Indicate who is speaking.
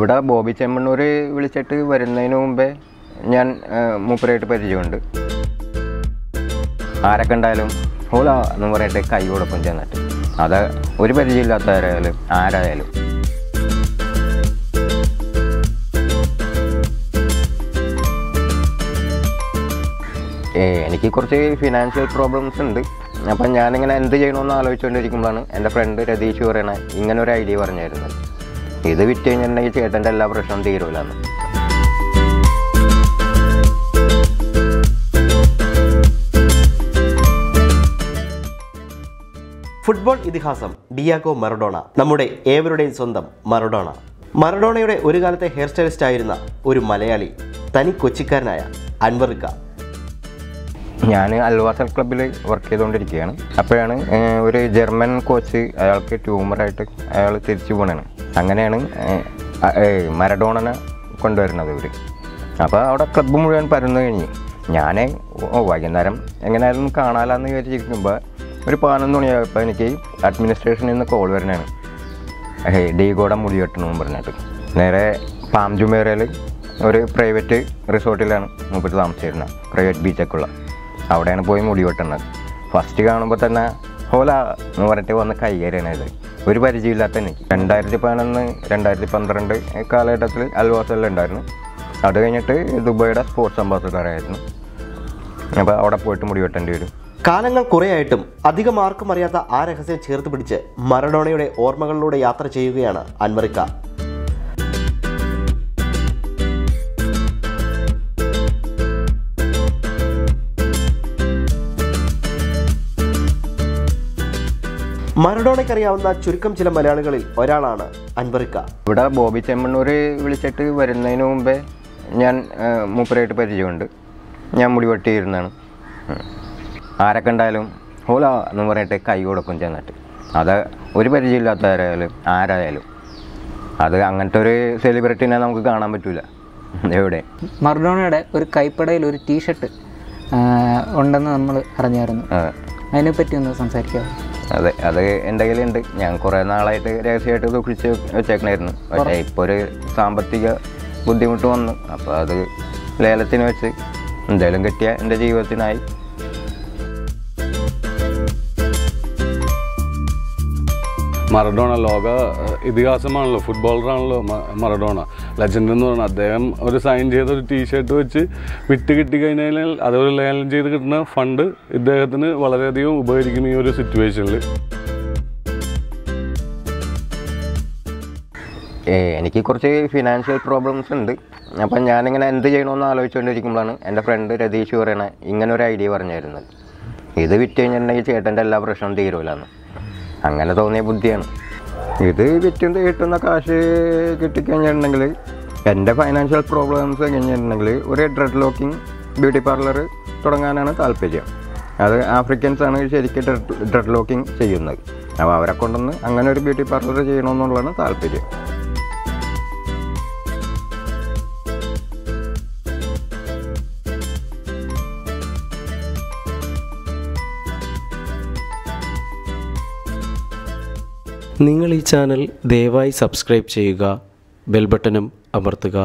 Speaker 1: ഇവിടെ ബോബി ചെമ്മണ്ണൂർ വിളിച്ചിട്ട് വരുന്നതിന് മുമ്പേ ഞാൻ മൂപ്പരായിട്ട് പരിചയമുണ്ട്. ആരൊക്കെ ഉണ്ടായാലും ഹോളാ എന്ന് പറഞ്ഞിട്ട് കൈ കൊടുക്കും ചെന്നിട്ട്. അത് ഒരു പരിചയമില്ലാത്തവരായാലും ആരായാലും. എനിക്ക് കുറച്ച് ഫിനാൻഷ്യൽ പ്രോബ്ലംസ് ഉണ്ട്. അപ്പം ഞാനിങ്ങനെ എന്ത് ചെയ്യണമെന്ന് ആലോചിച്ചുകൊണ്ടിരിക്കുമ്പോഴാണ് എന്റെ ഫ്രണ്ട് രതീഷ് പറയണ ഇങ്ങനെ ഒരു ഐഡിയ പറഞ്ഞായിരുന്നത് ഇത് വിറ്റ് കഴിഞ്ഞിട്ടുണ്ടെങ്കിൽ ചേട്ടന്റെ എല്ലാ പ്രശ്നവും തീരുമില്ലെന്ന്
Speaker 2: ഫുട്ബോൾ ഇതിഹാസം ഡിയാഗോ മറഡോണ നമ്മുടെ ഏവരുടെയും സ്വന്തം മറഡോണ. മറഡോണയുടെ ഒരു കാലത്തെ ഹെയർ സ്റ്റൈലിസ്റ്റ് ആയിരുന്ന ഒരു മലയാളി തനി കൊച്ചിക്കാരനായ അൻവർക്ക
Speaker 1: ഞാൻ അൽവാസൽ ക്ലബ്ബിൽ വർക്ക് ചെയ്തുകൊണ്ടിരിക്കുകയാണ് അപ്പോഴാണ് ഒരു ജർമ്മൻ കോച്ച് അയാൾക്ക് ട്യൂമറായിട്ട് അയാൾ തിരിച്ചു പോകണാണ് അങ്ങനെയാണ് മരഡോണന കൊണ്ടുവരുന്നത് ഇവർ അപ്പോൾ അവിടെ ക്ലബ്ബ് മുഴുവൻ പരന്നു കഴിഞ്ഞ്. ഞാൻ വൈകുന്നേരം എങ്ങനെയായാലും കാണാലാന്ന് വിചാരിച്ചിരിക്കുമ്പോൾ ഒരു പതിനൊന്ന് മണിയായപ്പോൾ എനിക്ക് അഡ്മിനിസ്ട്രേഷനിൽ നിന്ന് കോൾ വരണതാണ് ഹേ ഡീഗോടെ മുടി വെട്ടണമെന്ന് പറഞ്ഞിട്ട്. നേരെ പാം ജുമേറയിൽ ഒരു പ്രൈവറ്റ് റിസോർട്ടിലാണ് മുമ്പ് താമസിച്ചിരുന്നത് പ്രൈവറ്റ് ബീച്ചൊക്കെ ഉള്ള അവിടെയാണ് പോയി മുടി വെട്ടുന്നത് ഫസ്റ്റ് കാണുമ്പോൾ തന്നെ ഹോല എന്ന് പറഞ്ഞിട്ട് വന്ന് കൈകാര്യണത് ഒരു പരിചയമില്ലാത്ത എനിക്ക്. രണ്ടായിരത്തി പതിനൊന്ന് രണ്ടായിരത്തി പന്ത്രണ്ട് കാലഘട്ടത്തിൽ അൽവാസലുണ്ടായിരുന്നു അത് കഴിഞ്ഞിട്ട് ദുബായിയുടെ സ്പോർട്സ് അംബാസഡറായിരുന്നു അപ്പോൾ അവിടെ പോയിട്ട് മുടി വെട്ടേണ്ടി വരും.
Speaker 2: കാലങ്ങൾ കുറേയായിട്ടും അധികം ആർക്കും അറിയാത്ത ആ രഹസ്യം ചേർത്ത് പിടിച്ച് മറഡോണയുടെ ഓർമ്മകളിലൂടെ യാത്ര ചെയ്യുകയാണ് അൻവറിക്ക. മറഡോണയ്ക്കറിയാവുന്ന ചുരുക്കം ചില മലയാളികളിൽ ഒരാളാണ് അൻവറിക്ക.
Speaker 1: ഇവിടെ ബോബി ചെമ്മണ്ണൂർ വിളിച്ചിട്ട് വരുന്നതിന് മുമ്പേ ഞാൻ മൂപ്പരായിട്ട് പരിചയമുണ്ട്. ഞാൻ മുടി വെട്ടിയിരുന്നാണ്. ഉം. ആരൊക്കെ ഉണ്ടായാലും ഹോല എന്ന് പറഞ്ഞിട്ട് കൈ കൊടുക്കും ചെന്നിട്ട്. അത് ഒരു പരിചയമില്ലാത്തവരായാലും ആരായാലും അത് അങ്ങനത്തെ ഒരു സെലിബ്രിറ്റിനെ നമുക്ക് കാണാൻ പറ്റൂല. എവിടെ?
Speaker 3: മർഡോണയുടെ ഒരു കൈപ്പടയിൽ ഒരു ടീഷർട്ട് ഉണ്ടെന്ന് നമ്മൾ അറിഞ്ഞായിരുന്നു. അതിനെപ്പറ്റി ഒന്ന് സംസാരിക്കാം
Speaker 1: അതെ അത് എന്റെ കയ്യിലുണ്ട്. ഞാൻ കുറേ നാളായിട്ട് രഹസ്യമായിട്ട് സൂക്ഷിച്ച് വെച്ചേക്കണായിരുന്നു. പക്ഷേ ഇപ്പോൾ ഒരു സാമ്പത്തിക ബുദ്ധിമുട്ട് വന്നു. അപ്പോൾ അത് ലേലത്തിന് വെച്ച് എന്തായാലും കിട്ടിയ എന്റെ ജീവിതത്തിനായി
Speaker 4: മറഡോണ ലോക ഇതിഹാസമാണല്ലോ ഫുട്ബോളറാണല്ലോ മറഡോണ. ലെജൻഡ് എന്ന് പറഞ്ഞാൽ അദ്ദേഹം ഒരു സൈൻ ചെയ്ത ഒരു ടീഷർട്ട് വെച്ച് വിറ്റ് കിട്ടിക്കഴിഞ്ഞാൽ അതൊരു ലേലം ചെയ്ത് കിട്ടുന്ന ഫണ്ട് ഇദ്ദേഹത്തിന് വളരെയധികം ഉപകരിക്കും ഈ ഒരു സിറ്റുവേഷനിൽ
Speaker 1: എനിക്ക് കുറച്ച് ഫിനാൻഷ്യൽ പ്രോബ്ലംസ് ഉണ്ട്. അപ്പം ഞാനിങ്ങനെ എന്ത് ചെയ്യണമെന്ന് ആലോചിച്ചുകൊണ്ടിരിക്കുമ്പോഴാണ് എന്റെ ഫ്രണ്ട് രതീഷ് പറയണ ഇങ്ങനെ ഒരു ഐഡിയ പറഞ്ഞായിരുന്നത്. ഇത് വിറ്റ് കഴിഞ്ഞിട്ടുണ്ടെങ്കിൽ ചേട്ടന്റെ എല്ലാ പ്രശ്നവും തീരുമില്ലെന്ന് അങ്ങനെ തോന്നിയ ബുദ്ധിയാണ്. ഇത് വിറ്റും കിട്ടുന്ന കാശ് കിട്ടിക്കഴിഞ്ഞിട്ടുണ്ടെങ്കിൽ എന്റെ ഫൈനാൻഷ്യൽ പ്രോബ്ലംസ് കഴിഞ്ഞിട്ടുണ്ടെങ്കിൽ ഒരു ഡ്രെഡ് ലോക്കിംഗ് ബ്യൂട്ടി പാർലർ തുടങ്ങാനാണ് താല്പര്യം. അത് ആഫ്രിക്കൻസ് ആണ് ശരിക്കും ഡ്രെഡ് ലോക്കിംഗ് ചെയ്യുന്നത്. അപ്പോൾ അവരെ കൊണ്ടൊന്ന് അങ്ങനെ ഒരു ബ്യൂട്ടി പാർലർ ചെയ്യണമെന്നുള്ളതാണ് താല്പര്യം.
Speaker 5: നിങ്ങൾ ഈ ചാനൽ ദയവായി സബ്സ്ക്രൈബ് ചെയ്യുക ബെൽബട്ടനും അമർത്തുക.